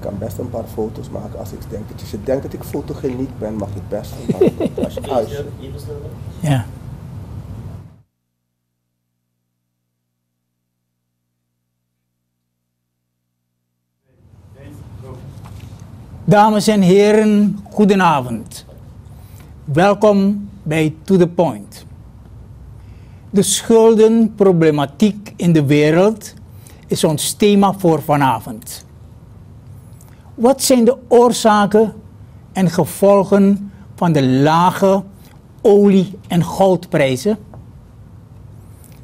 Ik kan best een paar foto's maken als ik denk dat als je denkt dat ik fotogeniek ben, mag je best een paar foto's. Ja. Dames en heren, goedenavond. Welkom bij To The Point. De schuldenproblematiek in de wereld is ons thema voor vanavond. Wat zijn de oorzaken en gevolgen van de lage olie- en goudprijzen?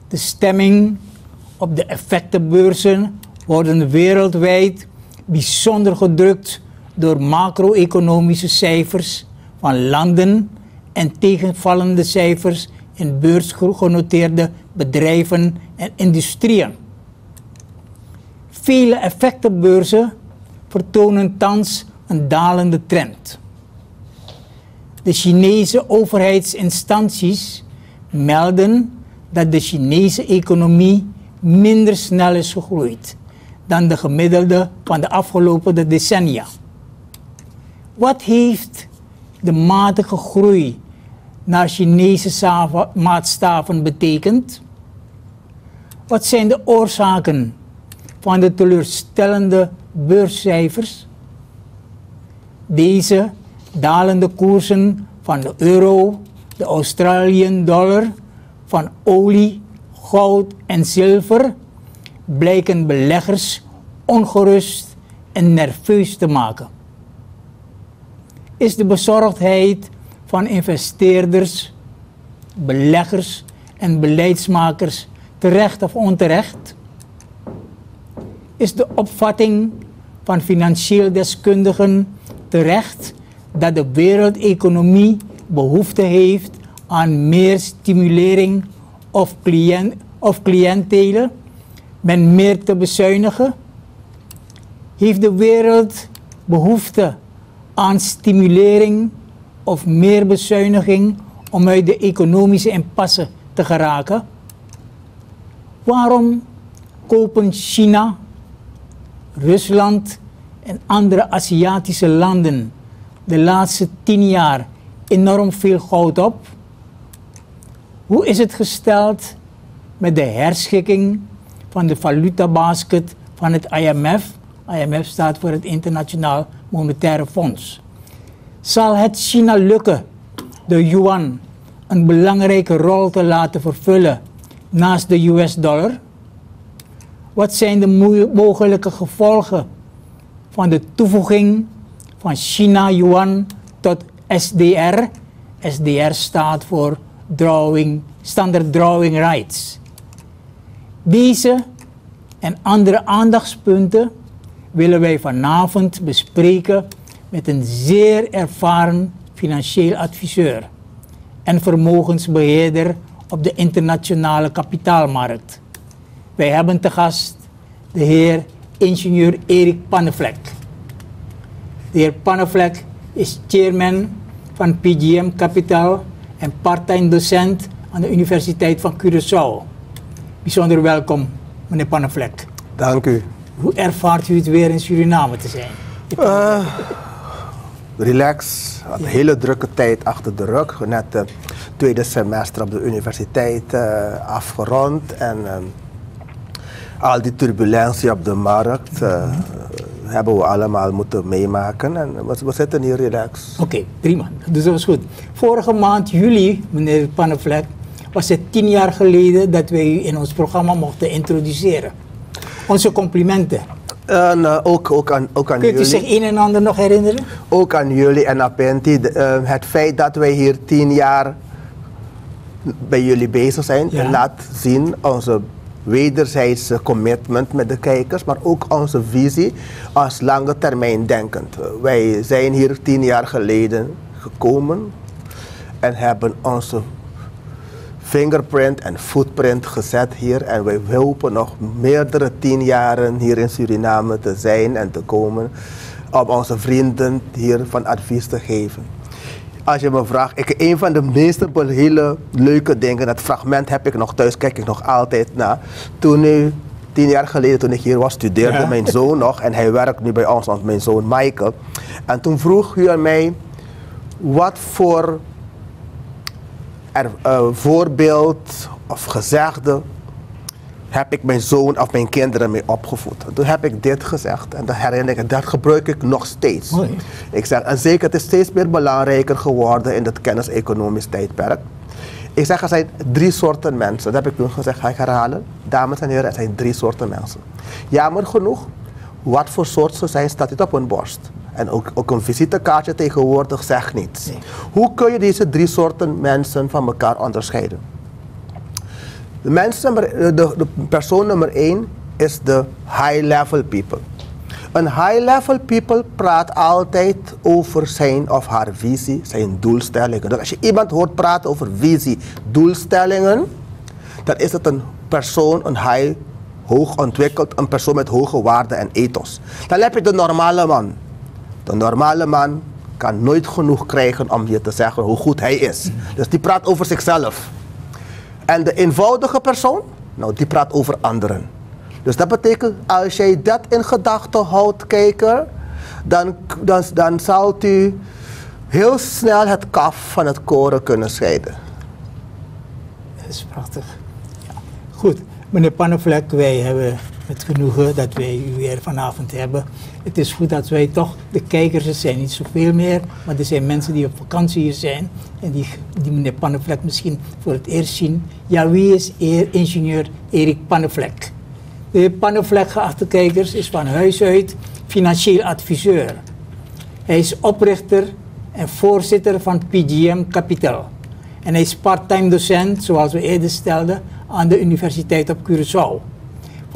De stemming op de effectenbeurzen worden wereldwijd bijzonder gedrukt door macro-economische cijfers van landen en tegenvallende cijfers in beursgenoteerde bedrijven en industrieën. Vele effectenbeurzen vertonen thans een dalende trend. De Chinese overheidsinstanties melden dat de Chinese economie minder snel is gegroeid dan de gemiddelde van de afgelopen decennia. Wat heeft de matige groei naar Chinese maatstaven betekend? Wat zijn de oorzaken van de teleurstellende beurscijfers? Deze dalende koersen van de euro, de Australian dollar, van olie, goud en zilver blijken beleggers ongerust en nerveus te maken. Is de bezorgdheid van investeerders, beleggers en beleidsmakers terecht of onterecht? Is de opvatting van financieel deskundigen terecht dat de wereldeconomie behoefte heeft aan meer stimulering of, cliënt, of cliëntelen, men meer te bezuinigen? Heeft de wereld behoefte aan stimulering of meer bezuiniging om uit de economische impasse te geraken? Waarom kopen China, Rusland en andere Aziatische landen de laatste tien jaar enorm veel goud op? Hoe is het gesteld met de herschikking van de valutabasket van het IMF? IMF staat voor het Internationaal Monetaire Fonds. Zal het China lukken de yuan een belangrijke rol te laten vervullen naast de US dollar? Wat zijn de mogelijke gevolgen van de toevoeging van China-yuan tot SDR? SDR staat voor drawing, Standard Drawing Rights. Deze en andere aandachtspunten willen wij vanavond bespreken met een zeer ervaren financieel adviseur en vermogensbeheerder op de internationale kapitaalmarkt. Wij hebben te gast de heer ingenieur Erik Pannevlek. De heer Pannevlek is chairman van PGM Capital en part-time docent aan de Universiteit van Curaçao. Bijzonder welkom, meneer Pannevlek. dank u. Hoe ervaart u het weer in Suriname te zijn? Uh, relax, een hele drukke tijd achter de rug. Net het tweede semester op de universiteit uh, afgerond en uh, al die turbulentie op de markt uh, hebben we allemaal moeten meemaken en we, we zitten hier relax. Oké, okay, prima. Dus dat was goed. Vorige maand juli, meneer Pannevlek, was het tien jaar geleden dat wij u in ons programma mochten introduceren. Onze complimenten. En uh, ook, ook aan, ook aan Kunt u jullie. zich een en ander nog herinneren? Ook aan jullie en Apenti. de, uh, het feit dat wij hier tien jaar bij jullie bezig zijn, Ja. laat zien onze wederzijdse commitment met de kijkers, maar ook onze visie als lange termijn denkend. Wij zijn hier tien jaar geleden gekomen en hebben onze fingerprint en footprint gezet hier. En wij hopen nog meerdere tien jaren hier in Suriname te zijn en te komen om onze vrienden hier van advies te geven. Als je me vraagt, ik, een van de meeste hele leuke dingen, dat fragment heb ik nog thuis, kijk ik nog altijd naar. Toen u tien jaar geleden toen ik hier was, studeerde Ja. mijn zoon nog en hij werkt nu bij ons, want mijn zoon Michael. En toen vroeg u aan mij, wat voor er, eh, voorbeeld of gezegde heb ik mijn zoon of mijn kinderen mee opgevoed. En toen heb ik dit gezegd en dat herinner ik, dat gebruik ik nog steeds. Mooi. Ik zeg, en zeker, het is steeds meer belangrijker geworden in het kennis-economisch tijdperk. Ik zeg, er zijn drie soorten mensen. Dat heb ik toen gezegd, ga ik herhalen. Dames en heren, er zijn drie soorten mensen. Jammer genoeg, wat voor soort ze zijn, staat niet op hun borst. En ook, ook een visitekaartje tegenwoordig zegt niets. Nee. Hoe kun je deze drie soorten mensen van elkaar onderscheiden? De, nummer, de, de persoon nummer één is de high-level people. Een high-level people praat altijd over zijn of haar visie, zijn doelstellingen. Dus als je iemand hoort praten over visie, doelstellingen, dan is het een persoon, een high, hoog ontwikkeld, een persoon met hoge waarden en ethos. Dan heb je de normale man. De normale man kan nooit genoeg krijgen om je te zeggen hoe goed hij is. Dus die praat over zichzelf. En de eenvoudige persoon, nou die praat over anderen. Dus dat betekent, als jij dat in gedachten houdt, kijker, dan, dan, dan zal u heel snel het kaf van het koren kunnen scheiden. Dat is prachtig. Goed, meneer Pannenvlek, wij hebben het genoegen dat wij u weer vanavond hebben. Het is goed dat wij toch, de kijkers, er zijn niet zoveel meer, maar er zijn mensen die op vakantie hier zijn en die, die meneer Pannenvlek misschien voor het eerst zien. Ja, wie is ingenieur Erik Pannenvlek? De heer Pannenvlek, geachte kijkers, is van huis uit financieel adviseur. Hij is oprichter en voorzitter van PGM Capital. En hij is parttime docent, zoals we eerder stelden, aan de Universiteit op Curaçao.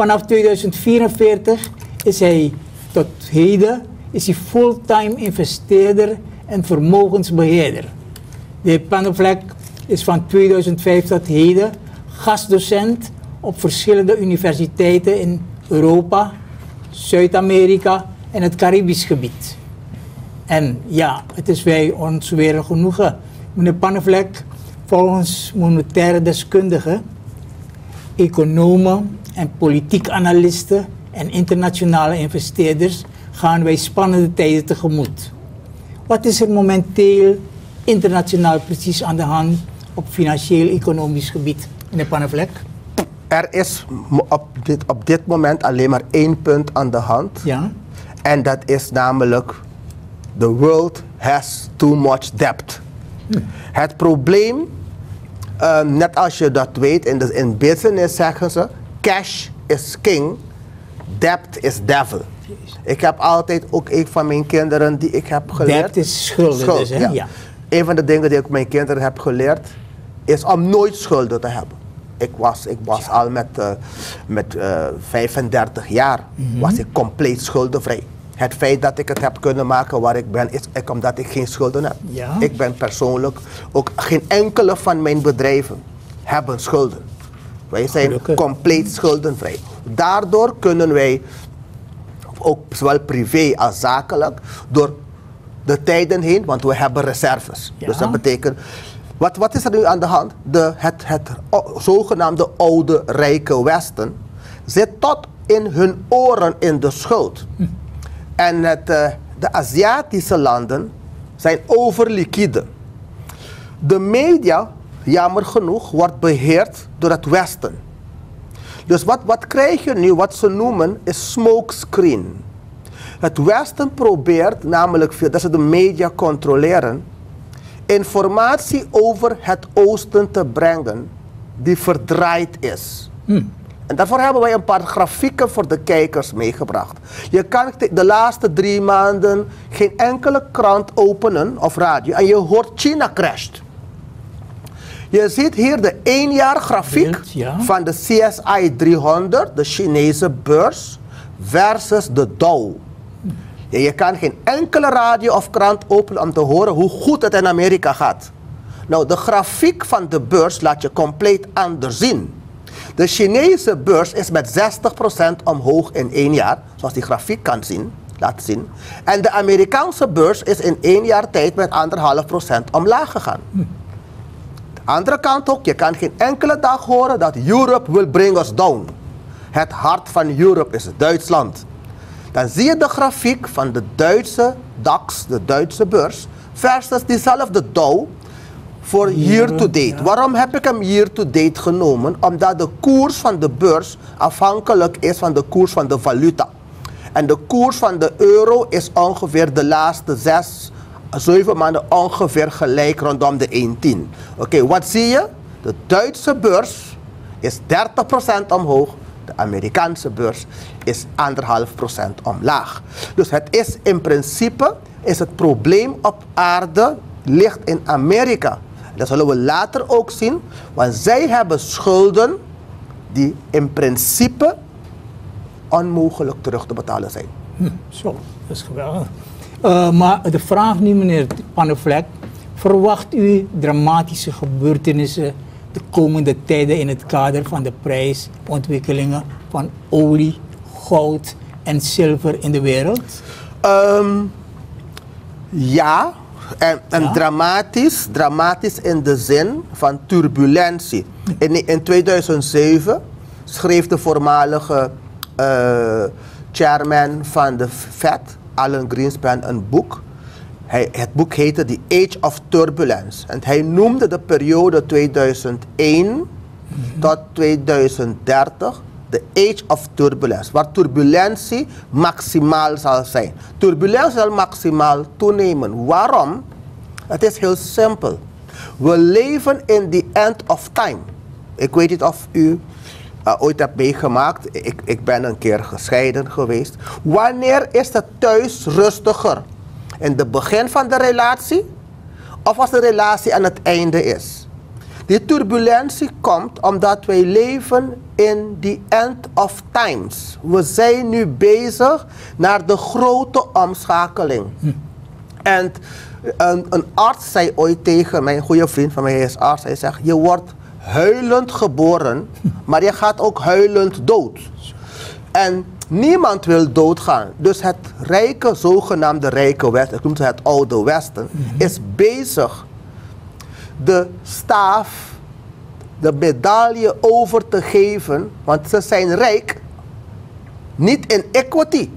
Vanaf 2044 is hij tot heden is hij fulltime investeerder en vermogensbeheerder. De heer is van 2005 tot heden gastdocent op verschillende universiteiten in Europa, Zuid-Amerika en het Caribisch gebied. En ja, het is wij ons weer een genoegen. Meneer Pannenvlek, volgens monetaire deskundigen, economen en politiek analisten en internationale investeerders gaan wij spannende tijden tegemoet. Wat is er momenteel internationaal precies aan de hand op financieel-economisch gebied, meneer Pannenvlek? Er is op dit, op dit moment alleen maar één punt aan de hand. Ja, En dat is namelijk, the world has too much debt. Het probleem, eh, net als je dat weet, in, de, in business zeggen ze, cash is king, debt is devil. Ik heb altijd ook een van mijn kinderen die ik heb geleerd. debt is schulden dus, hè? ja. Ja. Een van de dingen die ik mijn kinderen heb geleerd, is om nooit schulden te hebben. Ik was, ik was al met, eh, met eh, 35 jaar, was ik compleet schuldenvrij. Het feit dat ik het heb kunnen maken waar ik ben, is ik omdat ik geen schulden heb. Ja. Ik ben persoonlijk, ook geen enkele van mijn bedrijven hebben schulden. Wij zijn Gelukkig. compleet schuldenvrij. Daardoor kunnen wij, ook zowel privé als zakelijk, door de tijden heen, want we hebben reserves. Ja. Dus dat betekent, wat, wat is er nu aan de hand? De, het, het o- zogenaamde oude rijke Westen zit tot in hun oren in de schuld. En het, eh, de Aziatische landen zijn overliquide. De media, jammer genoeg, wordt beheerd door het Westen. Dus wat, wat krijg je nu, wat ze noemen, is smokescreen. Het Westen probeert namelijk, dat ze de media controleren, informatie over het Oosten te brengen die verdraaid is. En daarvoor hebben wij een paar grafieken voor de kijkers meegebracht. Je kan de laatste drie maanden geen enkele krant openen of radio en je hoort China crasht. Je ziet hier de één jaar grafiek Beeld, ja. van de CSI 300, de Chinese beurs, versus de Dow. Je kan geen enkele radio of krant openen om te horen hoe goed het in Amerika gaat. Nou, de grafiek van de beurs laat je compleet anders zien. De Chinese beurs is met 60% omhoog in één jaar, zoals die grafiek kan zien, laat zien. En de Amerikaanse beurs is in één jaar tijd met 1,5% omlaag gegaan. De andere kant ook, je kan geen enkele dag horen dat Europe will bring us down. het hart van Europe is Duitsland. Dan zie je de grafiek van de Duitse DAX, de Duitse beurs, versus diezelfde Dow voor year to date. Waarom heb ik hem year to date genomen? Omdat de koers van de beurs afhankelijk is van de koers van de valuta. En de koers van de euro is ongeveer de laatste zes, zeven maanden ongeveer gelijk rondom de 1,10. Oké, wat zie je? De Duitse beurs is 30% omhoog. De Amerikaanse beurs is 1,5% omlaag. Dus het is in principe is het probleem op aarde ligt in Amerika. Dat zullen we later ook zien, want zij hebben schulden die in principe onmogelijk terug te betalen zijn. Hm, zo, dat is geweldig. Uh, maar de vraag nu, meneer Pannevlek, verwacht u dramatische gebeurtenissen de komende tijden in het kader van de prijsontwikkelingen van olie, goud en zilver in de wereld? Um, ja, en, en ja. dramatisch, dramatisch in de zin van turbulentie. In, in 2007 schreef de voormalige uh, chairman van de Fed, Alan Greenspan, een boek. Hij, het boek heette The Age of Turbulence. En hij noemde de periode 2001 mm -hmm. tot 2030 de age of turbulence, waar turbulentie maximaal zal zijn. Turbulentie zal maximaal toenemen. Waarom? Het is heel simpel. We leven in the end of time. Ik weet niet of u uh, ooit hebt meegemaakt. Ik, ik ben een keer gescheiden geweest. Wanneer is het thuis rustiger? In het begin van de relatie? Of als de relatie aan het einde is? Die turbulentie komt omdat wij leven in the end of times. We zijn nu bezig naar de grote omschakeling. Hm. En een, een, arts zei ooit tegen mij, een goede vriend van mij, hij is arts, hij zegt, je wordt huilend geboren, maar je gaat ook huilend dood. En niemand wil doodgaan. Dus het rijke, zogenaamde rijke Westen, ik noem het het oude Westen, mhm. is bezig de staaf, de medaille over te geven, want ze zijn rijk, niet in equity.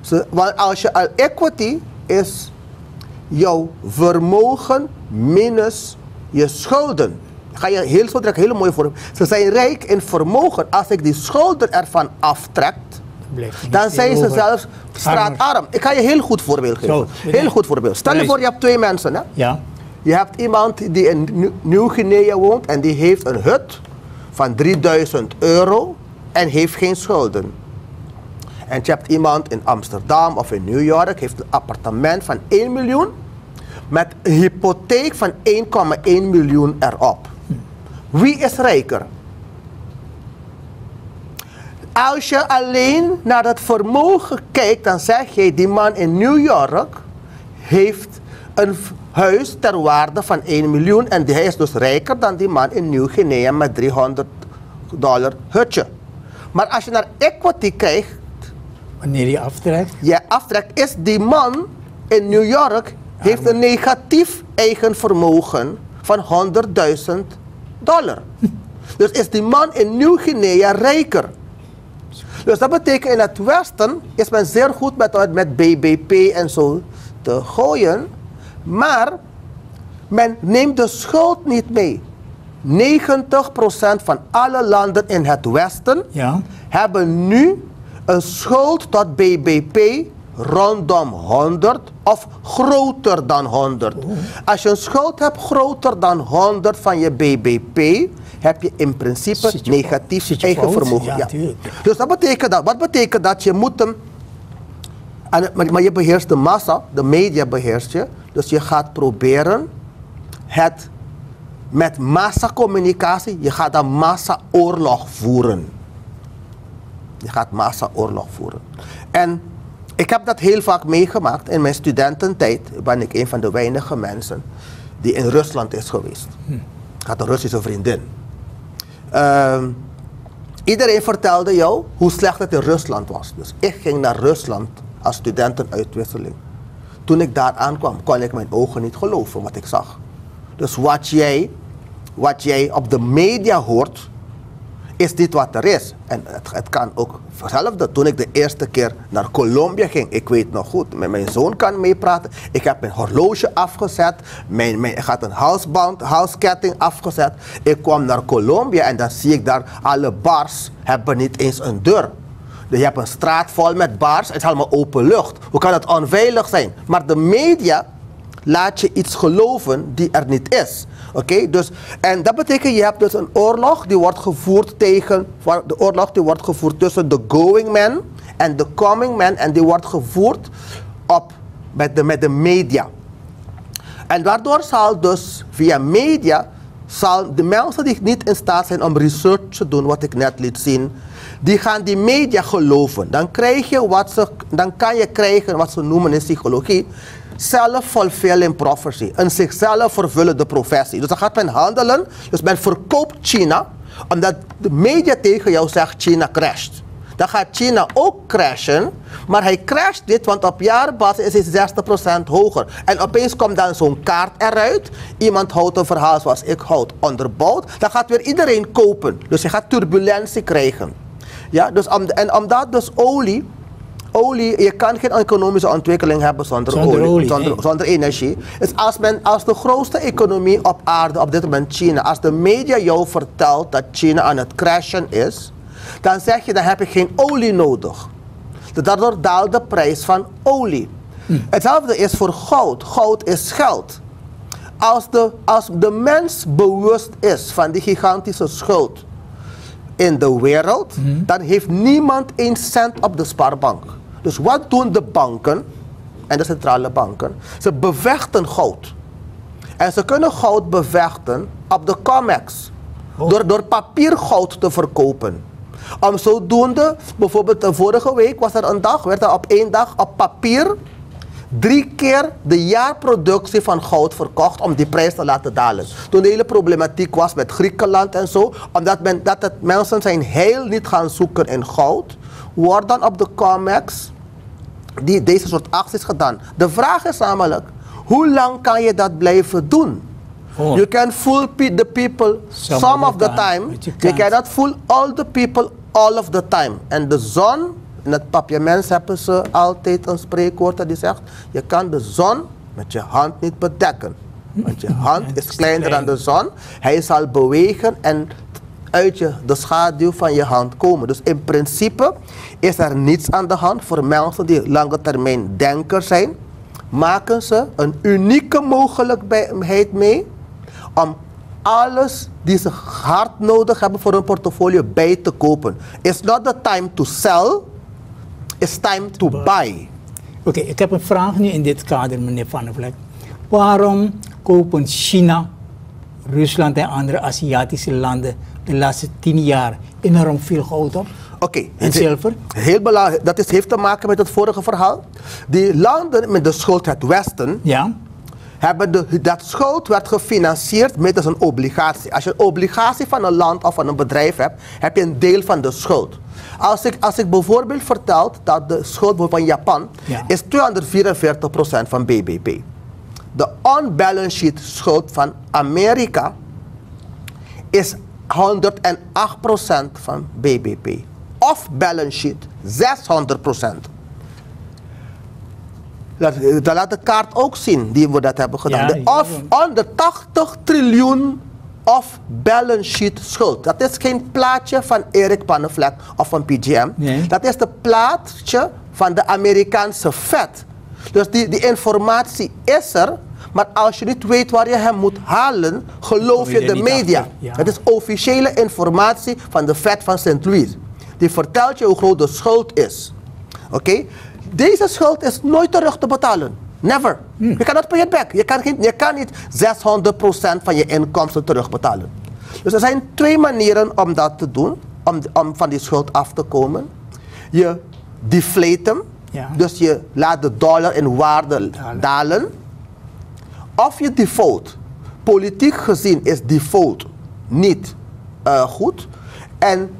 Ze, want als je al equity is jouw vermogen minus je schulden. Ga je heel zo direct hele mooie voorbeeld. Ze zijn rijk in vermogen. Als ik die schulden ervan aftrek, dan zijn ze zelfs straatarm. Ik ga je een heel goed voorbeeld geven. Zo, heel goed voorbeeld. Stel je voor, je hebt twee mensen. Hè? Ja. Je hebt iemand die in Nieuw-Guinea woont en die heeft een hut van 3000 euro en heeft geen schulden. En je hebt iemand in Amsterdam of in New York, heeft een appartement van 1 miljoen met een hypotheek van 1,1 miljoen erop. Wie is rijker? Als je alleen naar het vermogen kijkt, dan zeg je die man in New York heeft een huis ter waarde van 1 miljoen en hij is dus rijker dan die man in Nieuw-Guinea met 300 dollar hutje. Maar als je naar equity kijkt, wanneer je aftrekt, je aftrekt, is die man in New York heeft een negatief eigen vermogen van 100.000 dollar. Dus is die man in Nieuw-Guinea rijker. Dus dat betekent in het Westen is men zeer goed met, met BBP en zo te gooien. Maar men neemt de schuld niet mee. 90% van alle landen in het Westen ja. hebben nu een schuld tot BBP rondom 100 of groter dan 100. Als je een schuld hebt groter dan 100 van je BBP, heb je in principe je negatief je eigen vermogen. Ja, ja. Dus dat betekent dat. Wat betekent dat? Je moet hem. Maar je beheerst de massa, de media beheerst je. Dus je gaat proberen het met massacommunicatie, je gaat dan massaoorlog voeren. Je gaat massaoorlog voeren. En ik heb dat heel vaak meegemaakt. In mijn studententijd ben ik een van de weinige mensen die in Rusland is geweest. Hm. Ik had een Russische vriendin. Uh, iedereen vertelde jou hoe slecht het in Rusland was. Dus ik ging naar Rusland als studentenuitwisseling. Toen ik daar aankwam, kon ik mijn ogen niet geloven wat ik zag. Dus wat jij, wat jij op de media hoort, is dit wat er is. En het, kan ook hetzelfde. Toen ik de eerste keer naar Colombia ging, ik weet nog goed, met mijn zoon kan meepraten. Ik heb mijn horloge afgezet, mijn, mijn, ik had een halsband, halsketting afgezet. Ik kwam naar Colombia en dan zie ik daar alle bars hebben niet eens een deur. Je hebt een straat vol met bars, het is allemaal open lucht. Hoe kan het onveilig zijn? Maar de media laat je iets geloven die er niet is. Oké, dus en dat betekent je hebt dus een oorlog die wordt gevoerd tegen, de oorlog die wordt gevoerd tussen de going man en de coming man en die wordt gevoerd op met de, met de media. En daardoor zal dus via media zal de mensen die niet in staat zijn om research te doen, wat ik net liet zien, die gaan die media geloven. Dan, krijg je wat ze, dan kan je krijgen wat ze noemen in psychologie self-fulfilling prophecy. Een zichzelf vervullende professie. Dus dan gaat men handelen. Dus men verkoopt China. Omdat de media tegen jou zegt China crasht. Dan gaat China ook crashen. Maar hij crasht dit, want op jaarbasis is hij 60% hoger. En opeens komt dan zo'n kaart eruit. Iemand houdt een verhaal zoals ik houd onderbouwd. Dan gaat weer iedereen kopen. Dus je gaat turbulentie krijgen. Ja, dus om, en omdat dus olie olie, je kan geen economische ontwikkeling hebben zonder, Zonder olie, olie, zonder, nee. zonder energie. Dus als, men, als de grootste economie op aarde op dit moment China, als de media jou vertelt dat China aan het crashen is, dan zeg je dan heb je geen olie nodig. Dus Daardoor daalt de prijs van olie. Hetzelfde is voor goud. Goud is geld. Als de, als de mens bewust is van die gigantische schuld in de wereld, dan heeft niemand één cent op de spaarbank. Dus wat doen de banken en de centrale banken? Ze bevechten goud. En ze kunnen goud bevechten op de COMEX. Door, door papiergoud te verkopen. Om zodoende, bijvoorbeeld de vorige week was er een dag, werd er op één dag op papier drie keer de jaarproductie van goud verkocht om die prijs te laten dalen. Toen de hele problematiek was met Griekenland en zo, omdat men, dat het mensen zijn heil niet gaan zoeken in goud, wordt dan op de COMEX die, deze soort acties gedaan. De vraag is namelijk, hoe lang kan je dat blijven doen? Oh. You can fool pe- the people some, of the time. you You cannot fool all the people all of the time. En de zon, in het papiaments hebben ze altijd een spreekwoord die zegt, je kan de zon met je hand niet bedekken. Want je hand is kleiner dan de zon. Hij zal bewegen en uit je, de schaduw van je hand komen. Dus in principe is er niets aan de hand voor mensen die lange termijn denkers zijn. Maken ze een unieke mogelijkheid mee om alles die ze hard nodig hebben voor hun portfolio bij te kopen. It's not the time to sell, it's time to buy. Oké, ik heb een vraag nu in dit kader, meneer Van der Vlek. Waarom kopen China, Rusland en andere Aziatische landen de laatste tien jaar enorm veel goud op? Oké. En zilver? Heel belangrijk, dat is, heeft te maken met het vorige verhaal. Die landen met de schuld, het Westen, Ja? hebben de, dat schuld werd gefinancierd middels een obligatie. Als je een obligatie van een land of van een bedrijf hebt, heb je een deel van de schuld. Als ik, als ik bijvoorbeeld vertel dat de schuld van Japan Ja. is 244% van BBP. De on-balance sheet schuld van Amerika is 108% van BBP. Off-balance sheet 600%. Dat, dat laat de kaart ook zien die we dat hebben gedaan. Ja, de de 80 triljoen off-balance sheet schuld. Dat is geen plaatje van Erik Pannevlek of van PGM. Nee. Dat is de plaatje van de Amerikaanse Fed. Dus die, die informatie is er, maar als je niet weet waar je hem moet halen, geloof je je de media. ja. Het is officiële informatie van de Fed van St. Louis. Die vertelt je hoe groot de schuld is. Oké? Deze schuld is nooit terug te betalen. Never. Je kan het pay it back. Je kan, geen, je kan niet 600% van je inkomsten terugbetalen. Dus er zijn twee manieren om dat te doen, om, om van die schuld af te komen. Je deflate hem, Ja. dus je laat de dollar in waarde Dalen. dalen. Of je default. Politiek gezien is default niet eh, goed. En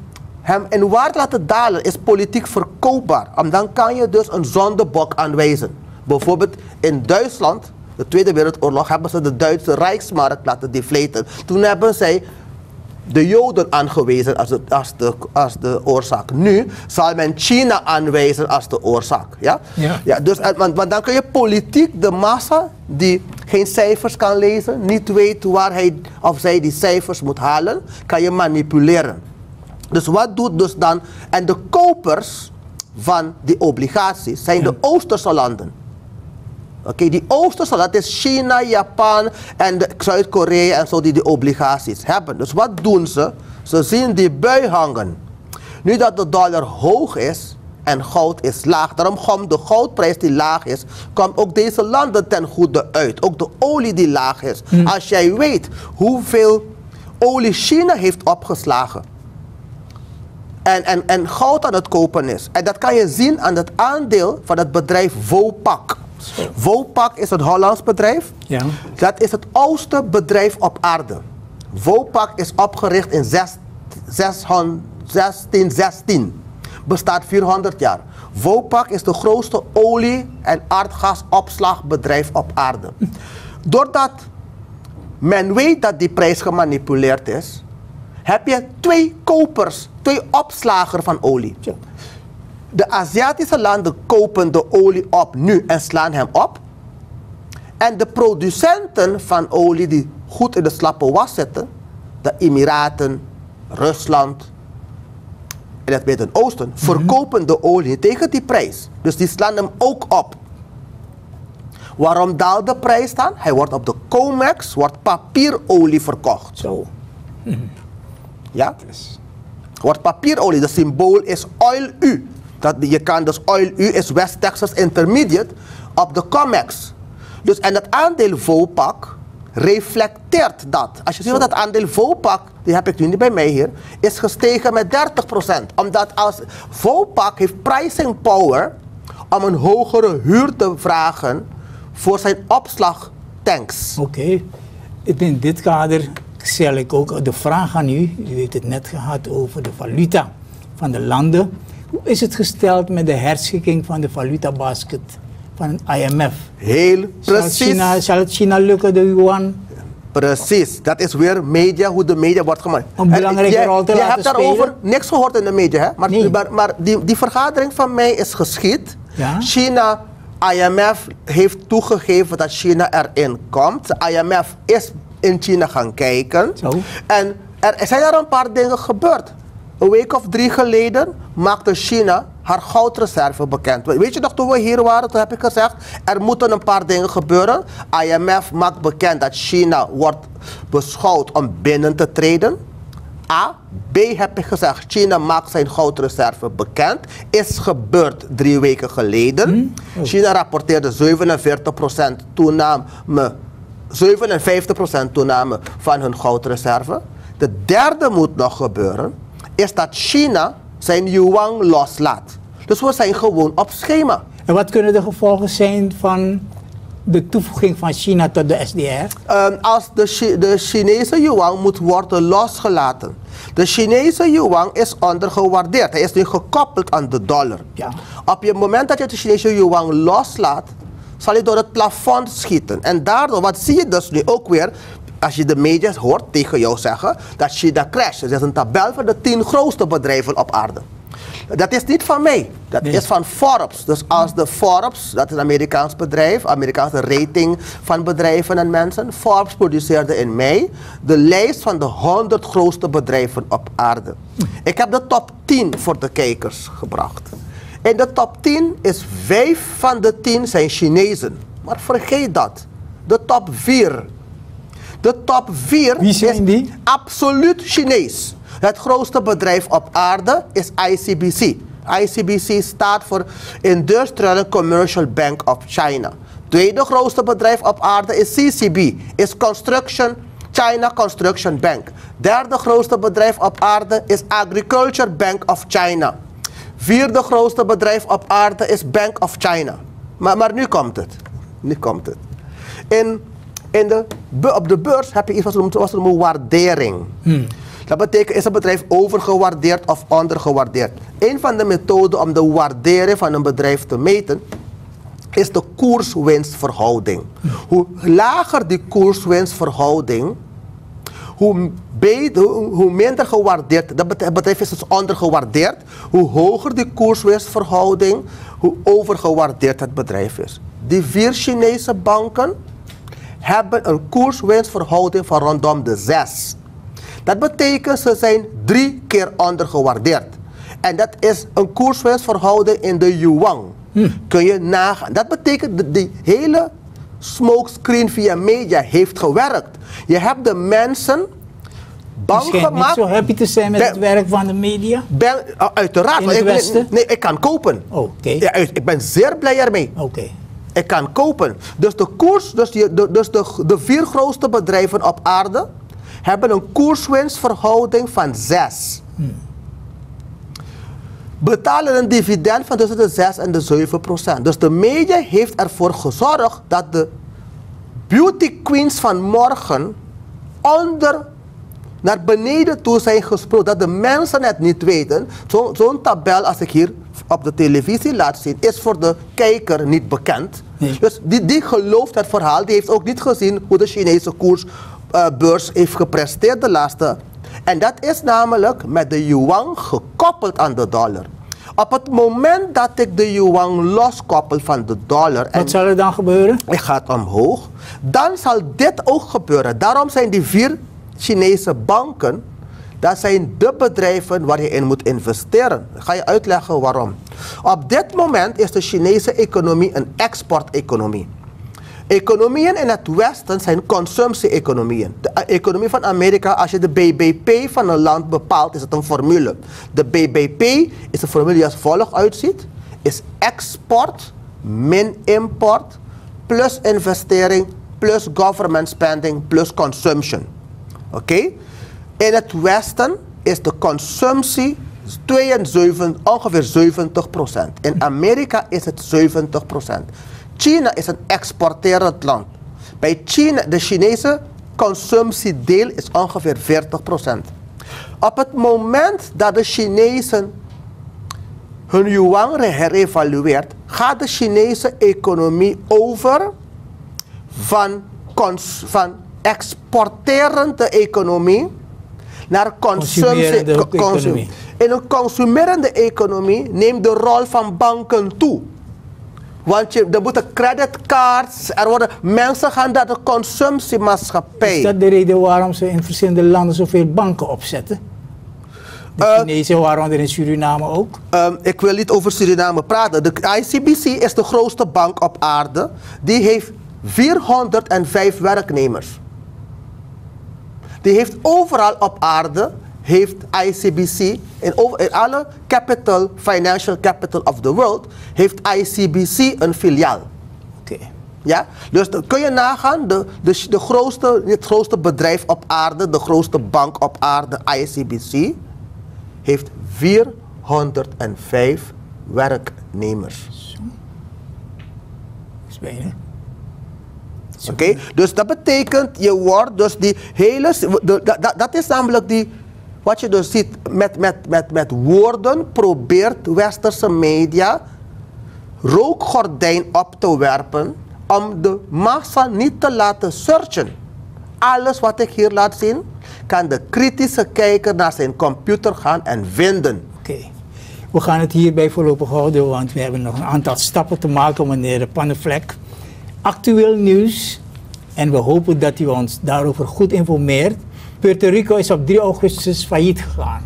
hem in waarde laten dalen is politiek verkoopbaar. En dan kan je dus een zondebok aanwijzen. Bijvoorbeeld in Duitsland, de Tweede Wereldoorlog, hebben ze de Duitse Rijksmarkt laten deflaten. Toen hebben zij de Joden aangewezen als de, als, de, als de oorzaak. Nu zal men China aanwijzen als de oorzaak. Ja? Ja. Ja, dus, want, want dan kun je politiek de massa die geen cijfers kan lezen, niet weet waar hij of zij die cijfers moet halen, kan je manipuleren. Dus wat doet dus dan? En de kopers van die obligaties zijn de Oosterse landen. Oké, die Oosterse, dat is China, Japan en Zuid-Korea en zo die die obligaties hebben. Dus wat doen ze? Ze zien die bui hangen. Nu dat de dollar hoog is en goud is laag, daarom komt de goudprijs die laag is, komt ook deze landen ten goede uit. Ook de olie die laag is. Als jij weet hoeveel olie China heeft opgeslagen en, en, en goud aan het kopen is. En dat kan je zien aan het aandeel van het bedrijf Vopak. Vopak is een Hollands bedrijf. Ja. Dat is het oudste bedrijf op aarde. Vopak is opgericht in zes- 600 1616. Bestaat 400 jaar. Vopak is de grootste olie- en aardgasopslagbedrijf op aarde. Doordat men weet dat die prijs gemanipuleerd is, heb je twee kopers, twee opslagers van olie. Zo. De Aziatische landen kopen de olie op nu en slaan hem op. En de producenten van olie die goed in de slappe was zitten, de Emiraten, Rusland en het Midden-Oosten, verkopen de olie tegen die prijs. Dus die slaan hem ook op. Waarom daalt de prijs dan? Hij wordt op de COMEX wordt papierolie verkocht. Zo. Ja? Wordt papierolie, de symbool is oil U. Dat, je kan dus oil U is West Texas Intermediate op de COMEX. Dus en het aandeel Vopak reflecteert dat. Als je ziet wat dat aandeel Vopak, die heb ik nu niet bij mij hier, is gestegen met 30%. Omdat als Vopak heeft pricing power om een hogere huur te vragen voor zijn opslagtanks. Oké. In dit kader stel ik ook de vraag aan u. U heeft het net gehad over de valuta van de landen. Hoe is het gesteld met de herschikking van de valutabasket van het IMF? Heel Zal precies. China, zal het China lukken, de yuan? Precies, dat is weer media, hoe de media wordt gemaakt. Een belangrijke En rol te je laten hebt daarover niks gehoord in de media, hè? Maar, Nee. maar, maar die, die vergadering van mij is geschied. Ja? China, IMF heeft toegegeven dat China erin komt. De IMF is in China gaan kijken. Zo. En er zijn er een paar dingen gebeurd. Een week of drie geleden maakte China haar goudreserve bekend. Weet je nog, toen we hier waren, toen heb ik gezegd, er moeten een paar dingen gebeuren. IMF maakt bekend dat China wordt beschouwd om binnen te treden. A. B heb ik gezegd, China maakt zijn goudreserve bekend. Is gebeurd drie weken geleden. China rapporteerde 47% toename 57% toename van hun goudreserve. De derde moet nog gebeuren, is dat China zijn yuan loslaat. Dus we zijn gewoon op schema. En wat kunnen de gevolgen zijn van de toevoeging van China tot de SDR? Ehm, als de, Chi- de Chinese yuan moet worden losgelaten. De Chinese yuan is ondergewaardeerd. Hij is nu gekoppeld aan de dollar. Ja. Op het moment dat je de Chinese yuan loslaat, zal je door het plafond schieten. En daardoor, wat zie je dus nu ook weer, als je de media hoort tegen jou zeggen, dat China crasht. Dat is een tabel van de tien grootste bedrijven op aarde. Dat is niet van mij, dat Nee. is van Forbes. Dus als de Forbes, dat is een Amerikaans bedrijf, Amerikaanse rating van bedrijven en mensen. Forbes produceerde in mei de lijst van de 100 grootste bedrijven op aarde. Ik heb de top 10 voor de kijkers gebracht. In de top 10 is 5 van de 10 zijn Chinezen. Maar vergeet dat. De top 4. De top 4 Wie zijn is die? absoluut Chinees. Het grootste bedrijf op aarde is ICBC. ICBC staat voor Industrial Commercial Bank of China. Tweede grootste bedrijf op aarde is CCB, is Construction China Construction Bank. Derde grootste bedrijf op aarde is Agriculture Bank of China. Vierde grootste bedrijf op aarde is Bank of China. Maar, maar nu komt het. Nu komt het. In, in de, op de beurs heb je iets wat noemen, wat noemen waardering. Dat betekent, is een bedrijf overgewaardeerd of ondergewaardeerd? Een van de methoden om de waardering van een bedrijf te meten, is de koerswinstverhouding. Hoe lager die koerswinstverhouding, hoe beter, hoe, minder gewaardeerd, dat het bedrijf is dus ondergewaardeerd, hoe hoger die koerswinstverhouding, hoe overgewaardeerd het bedrijf is. Die vier Chinese banken hebben een koerswinstverhouding van rondom de 6. Dat betekent ze zijn drie keer ondergewaardeerd. En dat is een koerswinstverhouding in de yuan. Kun je nagaan. Dat betekent dat die hele smokescreen via media heeft gewerkt. Je hebt de mensen bang schijnt niet gemaakt. zo happy te zijn met Ben- het werk van de media. Ben, uh, uiteraard. In het ik, Westen? Nee, ik kan kopen. Oh, Oké. Ja, ik ben zeer blij ermee. Oké. Ik kan kopen. Dus de koers, dus, de, dus de, de vier grootste bedrijven op aarde hebben een koerswinstverhouding van 6. Betalen een dividend van tussen de 6 en de 7 procent. Dus de media heeft ervoor gezorgd dat de beauty queens van morgen onder naar beneden toe zijn gesproken. Dat de mensen het niet weten. Zo- Zo'n tabel als ik hier op de televisie laat zien, is voor de kijker niet bekend. Nee. Dus die, die gelooft het verhaal. Die heeft ook niet gezien hoe de Chinese koersbeurs heeft gepresteerd de laatste. En dat is namelijk met de yuan gekoppeld aan de dollar. Op het moment dat ik de yuan loskoppel van de dollar en Wat zal er dan gebeuren? het gaat omhoog, dan zal dit ook gebeuren. Daarom zijn die vier Chinese banken, dat zijn de bedrijven waar je in moet investeren. Ik ga je uitleggen waarom. Op dit moment is de Chinese economie een exporteconomie. Economieën in het Westen zijn consumptie-economieën. De eh, economie van Amerika, als je de BBP van een land bepaalt, is het een formule. De BBP is een formule die als volgt uitziet. Is export min import plus investering plus government spending plus consumption. Oké? In het Westen is de consumptie 72, ongeveer 70%. In Amerika is het 70%. China is een exporterend land. Bij China, de Chinese consumptiedeel is ongeveer 40%. Op het moment dat de Chinezen hun yuan herevalueert, gaat de Chinese economie over van, van exporterende economie naar consumptie. Consum- economie. In een consumerende economie neemt de rol van banken toe. Want je, er moeten creditcards, er worden, mensen gaan naar de consumptiemaatschappij. Is dat de reden waarom ze in verschillende landen zoveel banken opzetten? De Eh, Chinezen, waaronder in Suriname ook. Ehm, ik wil niet over Suriname praten. De ICBC is de grootste bank op aarde. Die heeft 405 werknemers. Die heeft overal op aarde, heeft ICBC, in, over, in alle capital, financial capital of the world, heeft ICBC een filiaal. Oké. Ja? Dus dan kun je nagaan, de, de, de grootste, het grootste bedrijf op aarde, de grootste bank op aarde, ICBC, heeft 405 werknemers. is bijna. Dus dat betekent, je wordt dus die hele, dat, dat- is namelijk die, wat je dus ziet, met, met, met, met woorden probeert westerse media rookgordijn op te werpen om de massa niet te laten searchen. Alles wat ik hier laat zien, kan de kritische kijker naar zijn computer gaan en vinden. Oké. We gaan het hierbij voorlopig houden, want we hebben nog een aantal stappen te maken, meneer Pannenvlek. Actueel nieuws, en we hopen dat u ons daarover goed informeert. Puerto Rico is op 3 augustus failliet gegaan.